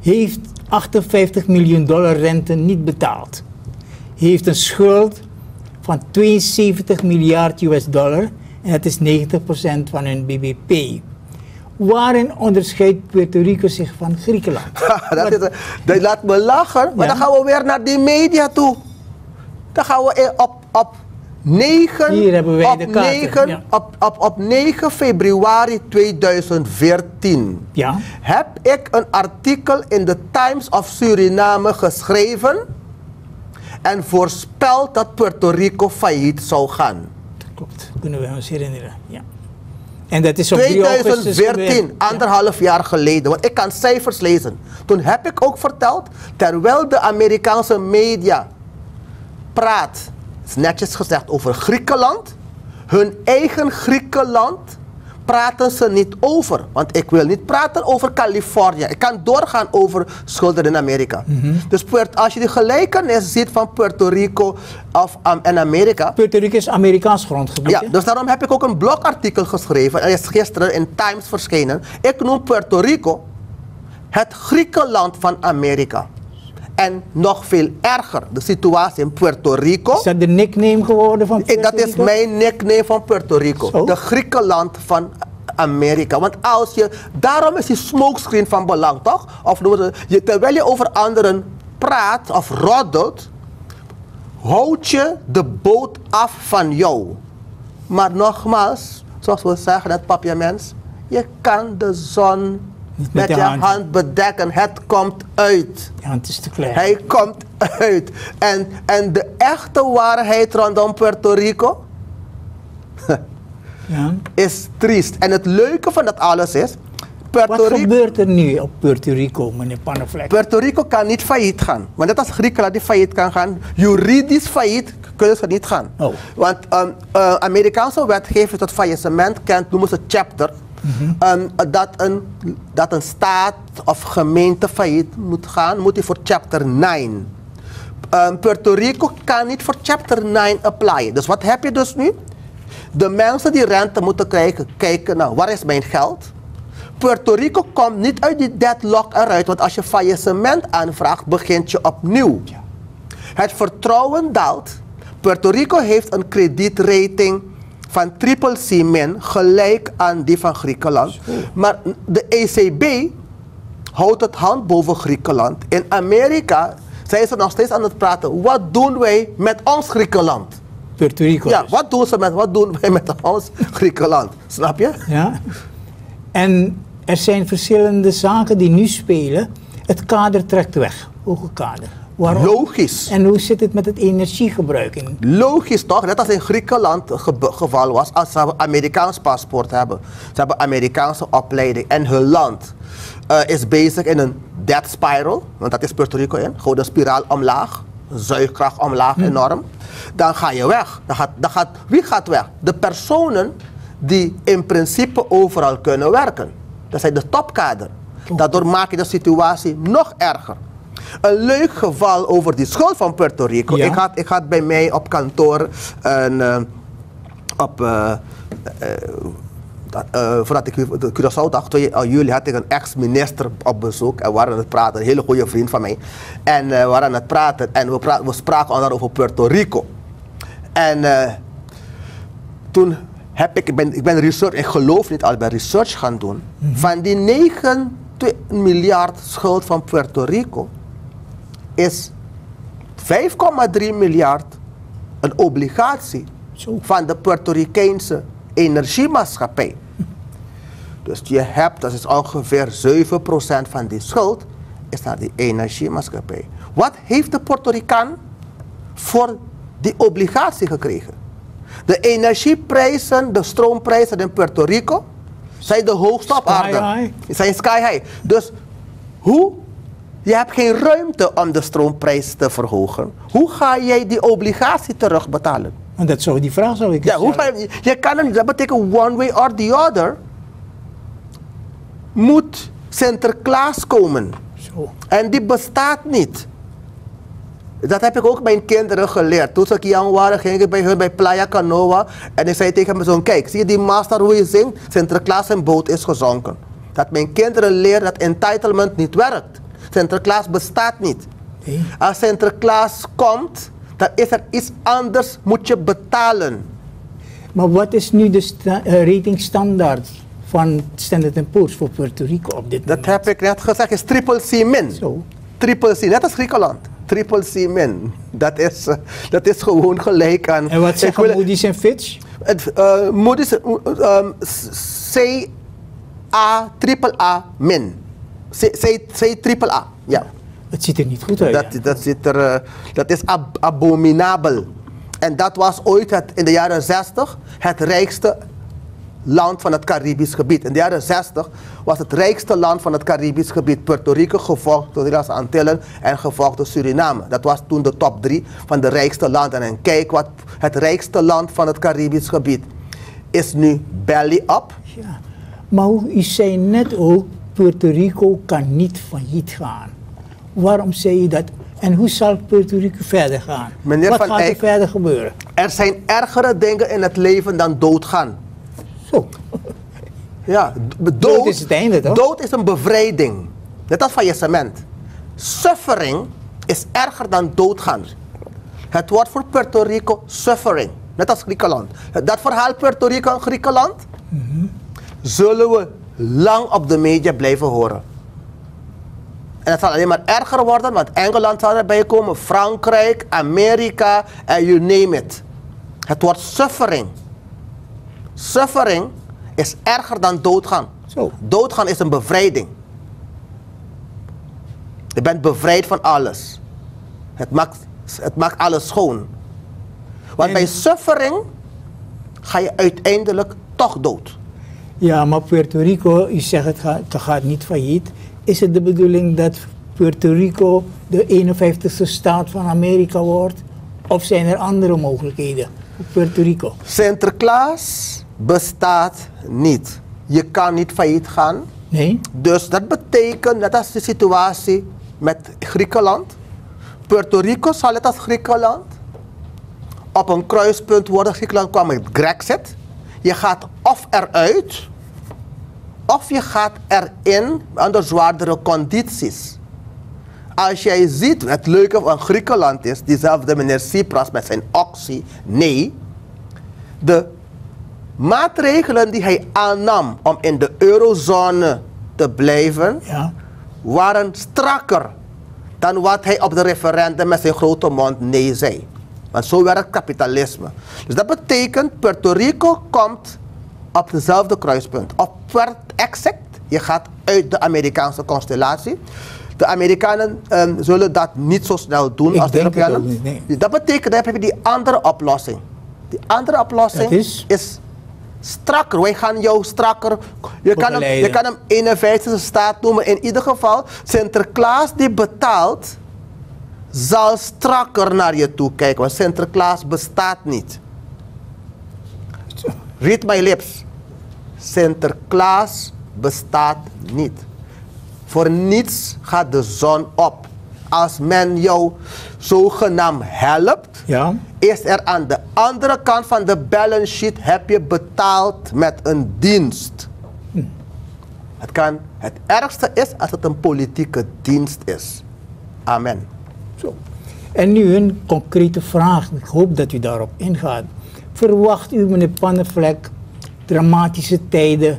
Heeft 58 miljoen dollar rente niet betaald. Heeft een schuld van 72 miljard US dollar en dat is 90% van hun BBP. Waarin onderscheidt Puerto Rico zich van Griekenland? dat, is, dat laat me lachen, maar Ja. dan gaan we weer naar die media toe. Dan gaan we op, op 9, Hier hebben wij op, de kaarten, 9 ja. op, op, op 9 februari 2014 Ja. heb ik een artikel in de Times of Suriname geschreven en voorspeld dat Puerto Rico failliet zou gaan. Klopt, kunnen we ons herinneren. Ja. En dat is op 3 augustus 2014, gebeurd. anderhalf jaar geleden. Want ik kan cijfers lezen. Toen heb ik ook verteld, terwijl de Amerikaanse media praat, is netjes gezegd over Griekenland, hun eigen Griekenland praten ze niet over. Want ik wil niet praten over Californië. Ik kan doorgaan over schulden in Amerika. Dus Puert- als je de gelijkenis ziet van Puerto Rico of, um, en Amerika. Puerto Rico is Amerikaans grondgebied. Ja, dus daarom heb ik ook een blogartikel geschreven. En is gisteren in Times verschenen. Ik noem Puerto Rico het Griekenland van Amerika. En nog veel erger, de situatie in Puerto Rico. Is dat de nickname geworden van Ik, Puerto dat is Rico? mijn nickname van Puerto Rico. Zo? De Griekenland van Amerika. Want als je, daarom is die smokescreen van belang, toch? Of je, terwijl je over anderen praat of roddelt, houd je de boot af van jou. Maar nogmaals, zoals we zeggen, het papiaments, je kan de zon met, je hand. hand bedekken. Het komt uit. Ja, het is te klein. Hij komt uit. En, en de echte waarheid rondom Puerto Rico Ja. is triest. En het leuke van dat alles is, Puerto Wat Rico, gebeurt er nu op Puerto Rico, meneer Pannenvlek? Puerto Rico kan niet failliet gaan. Want net als Griekenland die failliet kan gaan, juridisch failliet kunnen ze niet gaan. Oh. Want um, uh, Amerikaanse wetgeving tot faillissement kent, noemen ze chapter. Um, dat, een, dat een staat of gemeente failliet moet gaan, moet hij voor chapter 9. Um, Puerto Rico kan niet voor chapter 9 applyen. Dus wat heb je dus nu? De mensen die rente moeten krijgen, kijken, nou, waar is mijn geld? Puerto Rico komt niet uit die deadlock eruit, want als je faillissement aanvraagt, begint je opnieuw. Het vertrouwen daalt. Puerto Rico heeft een kredietrating van triple C min, gelijk aan die van Griekenland. Maar de ECB houdt het hand boven Griekenland. In Amerika zijn ze nog steeds aan het praten. Wat doen wij met ons Griekenland? Puerto Rico Ja, dus. wat doen, ze met, wat doen wij met ons Griekenland? Snap je? Ja. En er zijn verschillende zaken die nu spelen. Het kader trekt weg. Hoge kader. Waarom? Logisch. En hoe zit het met het energiegebruik? in- Logisch toch, net als in Griekenland het geval was, als ze een Amerikaans paspoort hebben. Ze hebben Amerikaanse opleiding en hun land eh, is bezig in een death spiral, want dat is Puerto Rico in, gewoon een spiraal omlaag, zuigkracht omlaag enorm. Dan ga je weg. Dan gaat, dan gaat, wie gaat weg? De personen die in principe overal kunnen werken. Dat zijn de topkader. Daardoor maak je de situatie nog erger. Een leuk geval over die schuld van Puerto Rico. Ja. Ik, had, ik had bij mij op kantoor een, eh, op, eh, eh, dat, voordat ik de Curaçao dacht, 2 juli had ik een ex-minister op bezoek en we waren aan het praten, een hele goede vriend van mij. En we waren aan het praten en we, pra- we spraken onder over Puerto Rico. En toen heb ik, ik ben, ik ben research, ik geloof niet al, ben research gaan doen. Van die 9 miljard schuld van Puerto Rico is 5,3 miljard een obligatie Zo. van de Puerto Riceinse energiemaatschappij. Dus je hebt, dat is ongeveer 7% van die schuld, is naar die energiemaatschappij. Wat heeft de Puerto Rican voor die obligatie gekregen? De energieprijzen, de stroomprijzen in Puerto Rico zijn de hoogste op aarde. Zijn sky high. Dus hoe? Je hebt geen ruimte om de stroomprijs te verhogen. Hoe ga jij die obligatie terugbetalen? En dat zou die vraag zou ik Ja, hoe ga je, je kan niet. Dat betekent one way or the other. Moet Sinterklaas komen. Zo. En die bestaat niet. Dat heb ik ook mijn kinderen geleerd. Toen ze jong waren, ging ik bij hun bij Playa Canoa. En ik zei tegen mijn zoon, kijk, zie je die master hoe je zingt? Sinterklaas zijn boot is gezonken. Dat mijn kinderen leren dat entitlement niet werkt. Sinterklaas bestaat niet. Nee. Als Sinterklaas komt, dan is er iets anders, moet je betalen. Maar wat is nu de eh, ratingstandaard van Standard Poor's voor Puerto Rico op dit Dat moment? heb ik net gezegd, is triple C min. Zo. Triple C, net als Griekenland. Triple C min. Dat is, eh, dat is gewoon gelijk aan... En wat zeggen wil- Moody's en Fitch? Het, eh, Moody's, C, A, triple A min. C, C, C triple A, ja. Het ziet er niet goed uit. Dat, dat, zit er, eh, dat is ab- abominabel. En dat was ooit het, in de jaren 60 het rijkste land van het Caribisch gebied. In de jaren 60 was het rijkste land van het Caribisch gebied Puerto Rico, gevolgd door de Nederlandse Antillen en gevolgd door Suriname. Dat was toen de top drie van de rijkste landen. En kijk wat het rijkste land van het Caribisch gebied is nu belly up. Ja. Maar hoe- u zei net ook, Puerto Rico kan niet failliet gaan. Waarom zei je dat? En hoe zal Puerto Rico verder gaan? Meneer Wat Van gaat Eyck- er verder gebeuren? Er zijn ergere dingen in het leven dan doodgaan. Zo. Ja, dood, Dood is het einde, toch? Dood is een bevrijding. Net als faillissement. Suffering is erger dan doodgaan. Het woord voor Puerto Rico, suffering. Net als Griekenland. Dat verhaal Puerto Rico en Griekenland, zullen we lang op de media blijven horen. En het zal alleen maar erger worden, want Engeland zal erbij komen, Frankrijk, Amerika en you name it. Het woord suffering. Suffering is erger dan doodgaan. Zo. Doodgaan is een bevrijding. Je bent bevrijd van alles. Het maakt, het maakt alles schoon. Want En- bij suffering ga je uiteindelijk toch dood. Ja, maar Puerto Rico, u zegt het gaat, het gaat niet failliet. Is het de bedoeling dat Puerto Rico de 51ste staat van Amerika wordt? Of zijn er andere mogelijkheden voor Puerto Rico? Sinterklaas bestaat niet. Je kan niet failliet gaan. Nee? Dus dat betekent, net als de situatie met Griekenland. Puerto Rico zal net als Griekenland op een kruispunt worden. Griekenland kwam met Grexit. Je gaat of eruit, of je gaat erin onder zwaardere condities. Als jij ziet, het leuke van Griekenland is, diezelfde meneer Tsipras met zijn oxy, nee. De maatregelen die hij aannam om in de eurozone te blijven, Ja. waren strakker dan wat hij op de referendum met zijn grote mond nee zei. Want zo werkt kapitalisme. Dus dat betekent Puerto Rico komt op dezelfde kruispunt. Of exact, je gaat uit de Amerikaanse constellatie. De Amerikanen ehm, zullen dat niet zo snel doen Ik als de Europeanen. ook niet, nee. Dat betekent, dan heb je die andere oplossing. Die andere oplossing Dat is? is strakker. Wij gaan jou strakker. Je kan, hem, je kan hem 51 staat noemen. In ieder geval, Sinterklaas die betaalt, zal strakker naar je toe kijken. Want Sinterklaas bestaat niet. Read my lips. Sinterklaas bestaat niet. Voor niets gaat de zon op. Als men jou zogenaamd helpt, Ja. is er aan de andere kant van de balance sheet heb je betaald met een dienst. Het, kan, het ergste is als het een politieke dienst is. Amen. Zo. En nu een concrete vraag. Ik hoop dat u daarop ingaat. Verwacht u, meneer Pannenvlek, dramatische tijden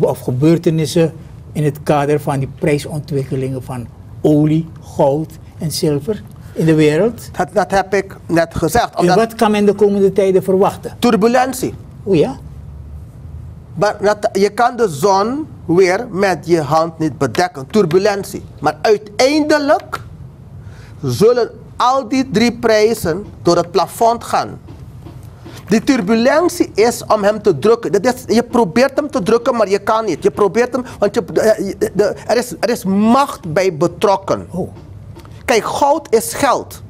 of gebeurtenissen in het kader van die prijsontwikkelingen van olie, goud en zilver in de wereld? Dat, dat heb ik net gezegd. En wat kan men de komende tijden verwachten? turbulentie. O ja? Maar dat, je kan de zon weer met je hand niet bedekken. Turbulentie. Maar uiteindelijk zullen al die drie prijzen door het plafond gaan. Die turbulentie is om hem te drukken. Dat is, je probeert hem te drukken, maar je kan niet. Je probeert hem, want je, de- de- er, is, er is macht bij betrokken. Oh. Kijk, goud is geld.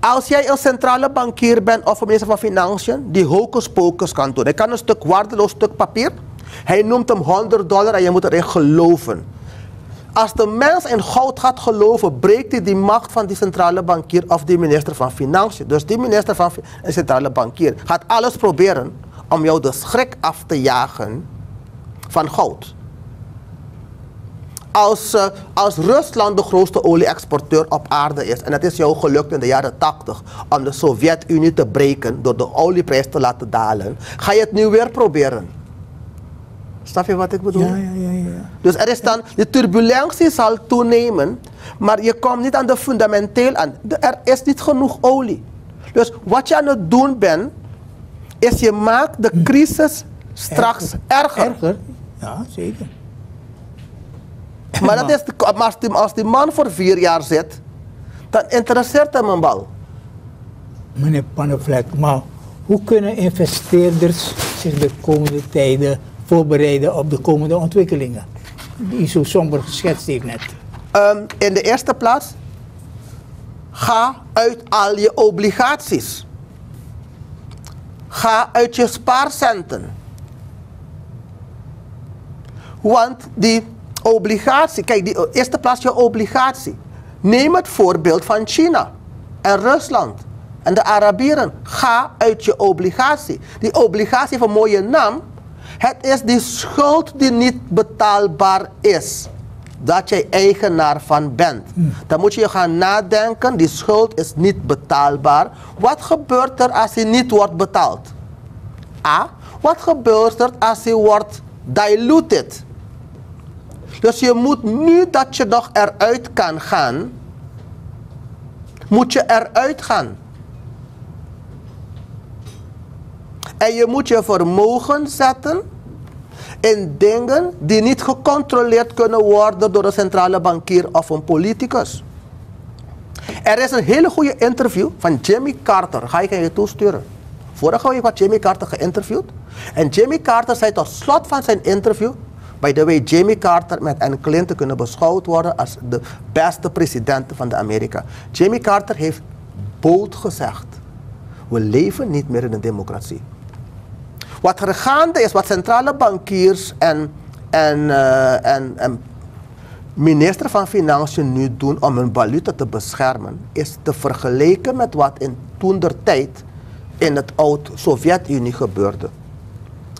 Als jij een centrale bankier bent of een minister van Financiën die hocus pocus kan doen. Hij kan een stuk waardeloos stuk papier. Hij noemt hem 100 dollar en je moet erin geloven. Als de mens in goud gaat geloven, breekt hij die macht van die centrale bankier of die minister van Financiën. Dus die minister van een centrale bankier gaat alles proberen om jou de schrik af te jagen van goud. Als, eh, als Rusland de grootste olie-exporteur op aarde is, en het is jou gelukt in de jaren 80 om de Sovjet-Unie te breken door de olieprijs te laten dalen, ga je het nu weer proberen. Snap je wat ik bedoel? Ja, ja, ja, ja. Dus er is dan, de turbulentie zal toenemen, maar je komt niet aan de fundamenteel aan. Er is niet genoeg olie. Dus wat je aan het doen bent, is je maakt de crisis straks erger. Erger? Ja, zeker. Maar, dat is de, maar als, die, als die man voor vier jaar zit, dan interesseert hem een bal. Meneer Pannenvlek, maar hoe kunnen investeerders zich de komende tijden voorbereiden op de komende ontwikkelingen? Die zo somber geschetst heeft net. Ehm, in de eerste plaats, ga uit al je obligaties. ga uit je spaarcenten. Want die obligatie, kijk, die eerste plaats je obligatie. Neem het voorbeeld van China en Rusland en de Arabieren. Ga uit je obligatie. Die obligatie heeft een mooie naam. Het is die schuld die niet betaalbaar is. Dat jij eigenaar van bent. Dan moet je gaan nadenken, die schuld is niet betaalbaar. Wat gebeurt er als die niet wordt betaald? A. Wat gebeurt er als die wordt diluted? Dus je moet nu dat je nog eruit kan gaan, moet je eruit gaan. En je moet je vermogen zetten in dingen die niet gecontroleerd kunnen worden door een centrale bankier of een politicus. Er is een hele goede interview van Jimmy Carter. Ga ik aan je toesturen. Vorige week had Jimmy Carter geïnterviewd. En Jimmy Carter zei tot slot van zijn interview. By the way, Jimmy Carter met Anne Clinton kunnen beschouwd worden als de beste president van de Amerika. Jimmy Carter heeft bold gezegd: We leven niet meer in een democratie. Wat er gaande is, wat centrale bankiers en, en, uh, en, en minister van Financiën nu doen om hun valuta te beschermen, is te vergelijken met wat in toen der tijd in het oud-Sovjet-Unie gebeurde.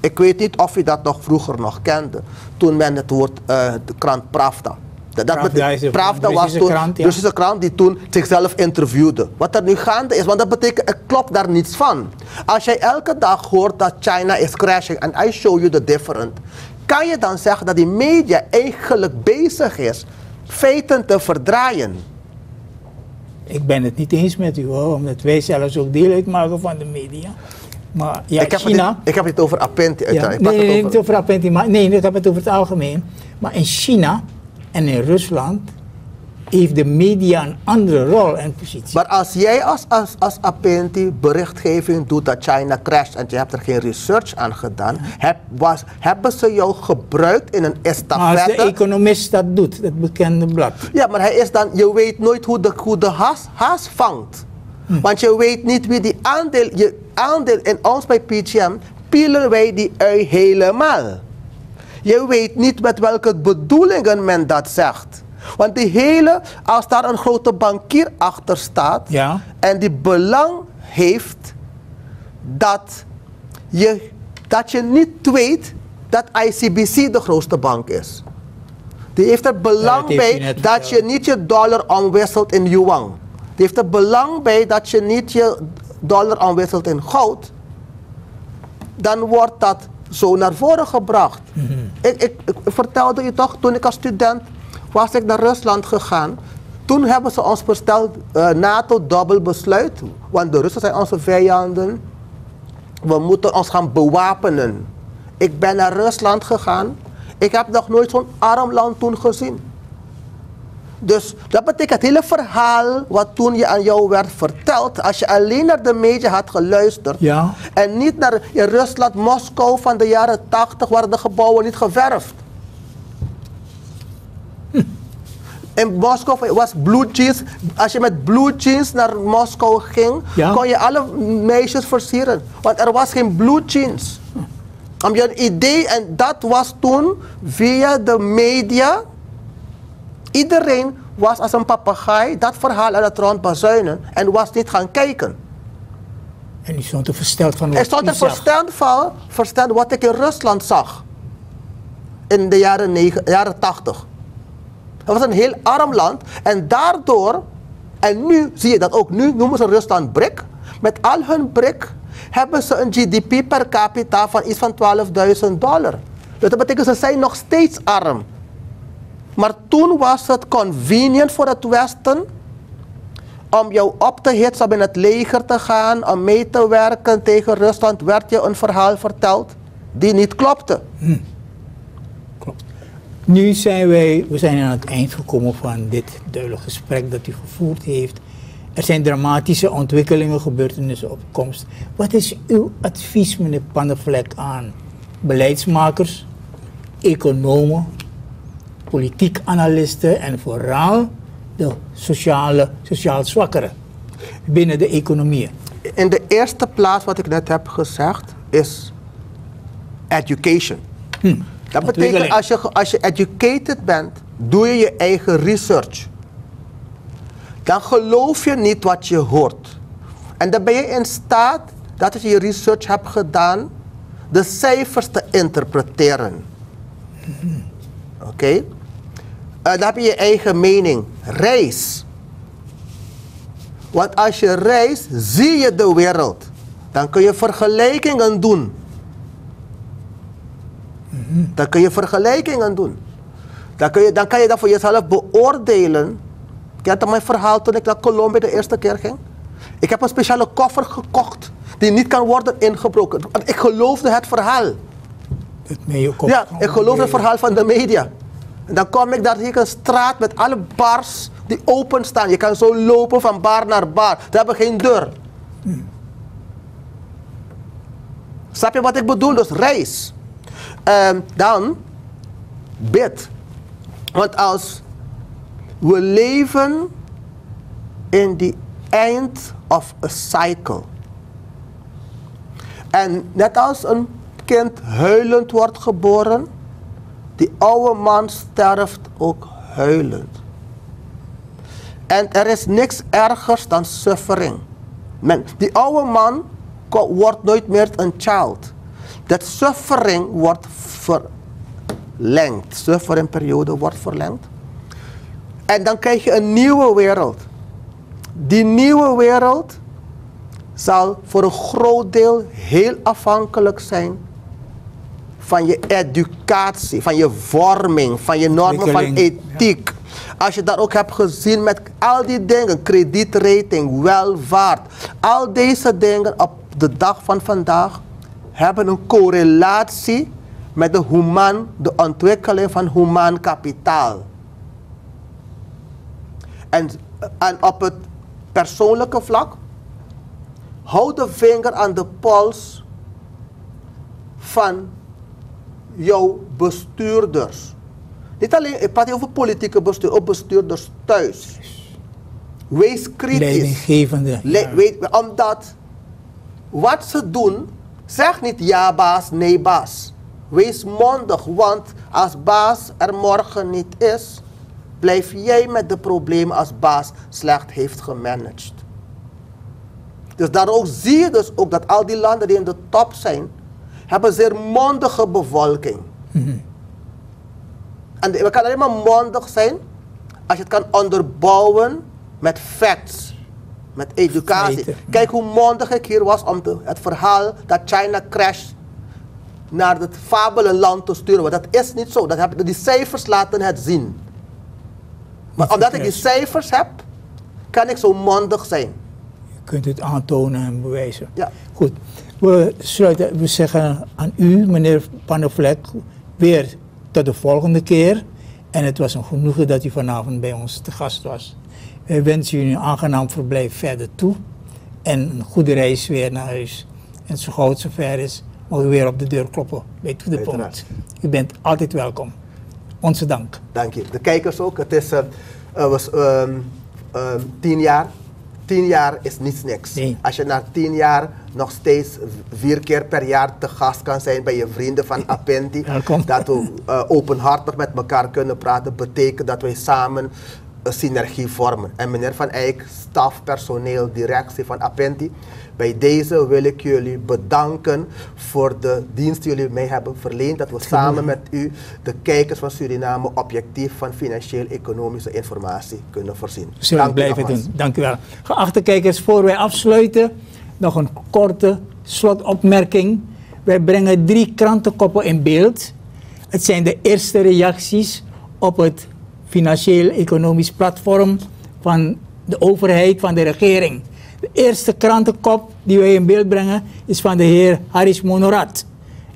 Ik weet niet of u dat nog vroeger nog kende, toen men het woord uh, de krant Pravda. Dat, Pravda, was toen krant, ja. Russische krant die toen zichzelf interviewde. Wat er nu gaande is, want dat betekent, er klopt daar niets van. Als jij elke dag hoort dat China is crashing and I show you the different, kan je dan zeggen dat die media eigenlijk bezig is feiten te verdraaien? Ik ben het niet eens met u hoor, omdat wij zelfs ook deel uitmaken van de media. Maar ja, ik, heb China... het, ik heb het over Apenti. Ja. Ik nee, nee, het niet over Apenti, maar nee, ik heb het over het algemeen. Maar in China en in Rusland heeft de media een andere rol en positie. Maar als jij als, als, als Apenti berichtgeving doet dat China crasht en je hebt er geen research aan gedaan, heb, was, hebben ze jou gebruikt in een Maar als de estafette? economist dat doet, het bekende blad. Ja, maar hij is dan, je weet nooit hoe de, hoe de haas, haas vangt. Want je weet niet wie die aandeel, je aandeel in ons bij PGM, pielen wij die ui helemaal. Je weet niet met welke bedoelingen men dat zegt. Want die hele, als daar een grote bankier achter staat Ja. en die belang heeft dat je, dat je niet weet dat ICBC de grootste bank is. Die heeft er belang bij dat je niet je dollar omwisselt in yuan. Die heeft er belang bij dat je niet je dollar omwisselt in goud. Dan wordt dat zo naar voren gebracht. Mhm. ik, ik, ik vertelde je toch, toen ik als student was ik naar Rusland gegaan. Toen hebben ze ons versteld, eh, NATO dubbel besluit. Want de Russen zijn onze vijanden. We moeten ons gaan bewapenen. Ik ben naar Rusland gegaan. Ik heb nog nooit zo'n arm land toen gezien. Dus dat betekent het hele verhaal wat toen je aan jou werd verteld, als je alleen naar de media had geluisterd Ja. en niet naar in Rusland, Moskou van de jaren 80 waren de gebouwen niet geverfd. In Moskou was blue jeans. Als je met blue jeans naar Moskou ging, Ja. kon je alle meisjes versieren. Want er was geen blue jeans. Om je een idee, en dat was toen via de media. Iedereen was als een papegaai dat verhaal aan het rondbazuinen en was niet gaan kijken. En die stond er versteld van wat stond er zag. verstand van, verstand wat ik in Rusland zag. In de jaren, negen, jaren 80. Het was een heel arm land. En daardoor, en nu zie je dat ook, nu noemen ze Rusland BRIC. Met al hun BRIC hebben ze een GDP per capita van iets van 12.000 dollar. Dus dat betekent ze zijn nog steeds arm. Maar toen was het convenient voor het Westen om jou op te hitsen om in het leger te gaan, om mee te werken tegen Rusland, werd je een verhaal verteld die niet klopte. Klopt. Nu zijn wij, we zijn aan het eind gekomen van dit duidelijk gesprek dat u gevoerd heeft. Er zijn dramatische ontwikkelingen, gebeurtenissen op komst. Wat is uw advies, meneer Pannenvlek, aan beleidsmakers, economen, politiek analisten en vooral de sociale, sociaal zwakkeren binnen de economieën? in de eerste plaats wat ik net heb gezegd is education. Dat betekent als je, als je educated bent, doe je je eigen research. Dan geloof je niet wat je hoort. En dan ben je in staat, dat als je je research hebt gedaan, de cijfers te interpreteren. Oké? Eh, dan heb je je eigen mening. Reis. Want als je reist, zie je de wereld. Dan kun je vergelijkingen doen. Dan kun je vergelijkingen doen. Dan, kun je, dan kan je dat voor jezelf beoordelen. Kent u mijn verhaal toen ik naar Colombia de eerste keer ging? Ik heb een speciale koffer gekocht die niet kan worden ingebroken. Want ik geloofde het verhaal. Dat op- Ja, ik geloof het verhaal van de media. Dan kom ik daar ik een straat met alle bars die open staan. Je kan zo lopen van bar naar bar. Ze hebben geen deur. Snap je wat ik bedoel? Dus reis. Ehm, dan bid. Want als we leven in the end of a cycle. En net als een kind huilend wordt geboren, die oude man sterft ook huilend. En er is niks ergers dan suffering. Men, die oude man wordt nooit meer een child. Dat suffering wordt verlengd. Sufferingperiode wordt verlengd. En dan krijg je een nieuwe wereld. Die nieuwe wereld zal voor een groot deel heel afhankelijk zijn van je educatie, van je vorming, van je normen van ethiek. Als je dat ook hebt gezien met al die dingen, kredietrating, welvaart, al deze dingen op de dag van vandaag hebben een correlatie met de, human, de ontwikkeling van humaan kapitaal. En, en op het persoonlijke vlak, hou de vinger aan de pols van jouw bestuurders. Niet alleen, ik praat niet over politieke bestuur, ook bestuurders thuis. Wees kritisch. Leidinggevende. Le- ja. weet, omdat wat ze doen, zeg niet ja baas, nee baas. Wees mondig, want als baas er morgen niet is, blijf jij met de problemen als baas slecht heeft gemanaged. Dus daarom zie je dus ook dat al die landen die in de top zijn, hebben zeer mondige bevolking. En we kan alleen maar mondig zijn als je het kan onderbouwen met facts, met educatie. Feiten. Kijk hoe mondig ik hier was om te, het verhaal dat China crash naar het fabelenland te sturen. Want dat is niet zo. Dat heb, die cijfers laten het zien. Maar omdat ik die cijfers heb, kan ik zo mondig zijn. Je kunt het aantonen en bewijzen. Ja. Goed, we sluiten, we zeggen aan u, meneer Panoflek, weer tot de volgende keer. En het was een genoegen dat u vanavond bij ons te gast was. Wij wensen u een aangenaam verblijf verder toe. En een goede reis weer naar huis. En zo het zover is, mogen we weer op de deur kloppen bij To The Point. U bent altijd welkom. Onze dank. Dank je. De kijkers ook. Het is eh, eh, was, ehm, ehm, tien jaar. Tien jaar is niets niks. Nee. Als je na tien jaar nog steeds vier keer per jaar te gast kan zijn bij je vrienden van. Welkom. Dat we eh, openhartig met elkaar kunnen praten, betekent dat wij samen een synergie vormen. En meneer Van Eyck, staf, personeel, directie van Apenti. Bij deze wil ik jullie bedanken voor de dienst die jullie mij hebben verleend. Dat we samen met u, de kijkers van Suriname, objectief van financieel-economische informatie kunnen voorzien. Zullen Dank blijven doen. Dank u wel. Geachte kijkers, voor wij afsluiten, nog een korte slotopmerking. Wij brengen drie krantenkoppen in beeld. Het zijn de eerste reacties op het financieel-economisch platform van de overheid, van de regering. De eerste krantenkop die wij in beeld brengen is van de heer Haris Monorat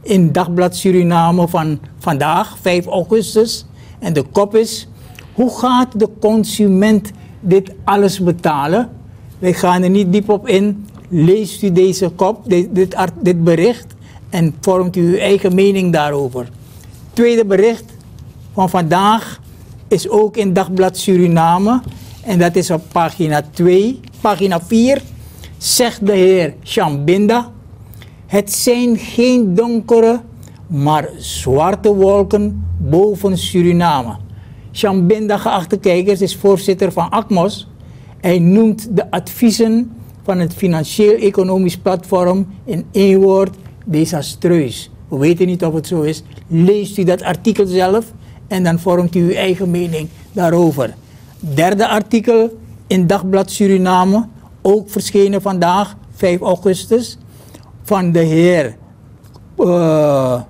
in Dagblad Suriname van vandaag, 5 augustus. En de kop is, hoe gaat de consument dit alles betalen? Wij gaan er niet diep op in. Leest u deze kop, dit, dit, dit bericht en vormt u uw eigen mening daarover. Tweede bericht van vandaag is ook in Dagblad Suriname. En dat is op pagina 2, pagina 4. zegt de heer Shambinda, het zijn geen donkere, maar zwarte wolken boven Suriname. Shambinda, geachte kijkers, is voorzitter van ACMOS. Hij noemt de adviezen van het Financieel-Economisch Platform in één woord desastreus. We weten niet of het zo is. Leest u dat artikel zelf en dan vormt u uw eigen mening daarover. Derde artikel in Dagblad Suriname, ook verschenen vandaag, 5 augustus, van de heer, uh,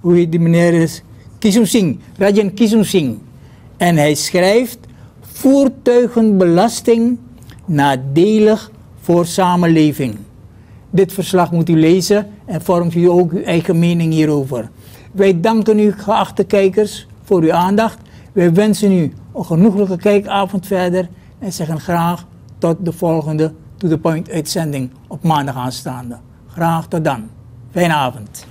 hoe heet die meneer is? Kisum Rajan Kisum. En hij schrijft, voertuigenbelasting nadelig voor samenleving. Dit verslag moet u lezen en vormt u ook uw eigen mening hierover. Wij danken u, geachte kijkers, voor uw aandacht. Wij wensen u een genoeglijke kijkavond verder en zeggen graag tot de volgende To The Point uitzending op maandag aanstaande. Graag tot dan. Fijne avond.